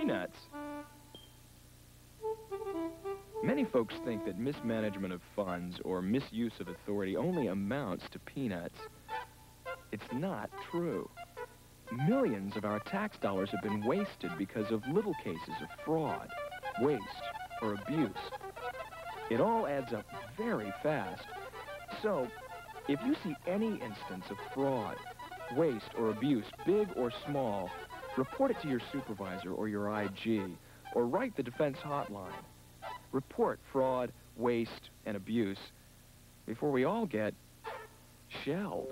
peanuts. Many folks think that mismanagement of funds or misuse of authority only amounts to peanuts. It's not true. Millions of our tax dollars have been wasted because of little cases of fraud, waste, or abuse. It all adds up very fast. So, if you see any instance of fraud, waste, or abuse, big or small, report it to your supervisor or your IG, or write the defense hotline. Report fraud, waste, and abuse before we all get shelled.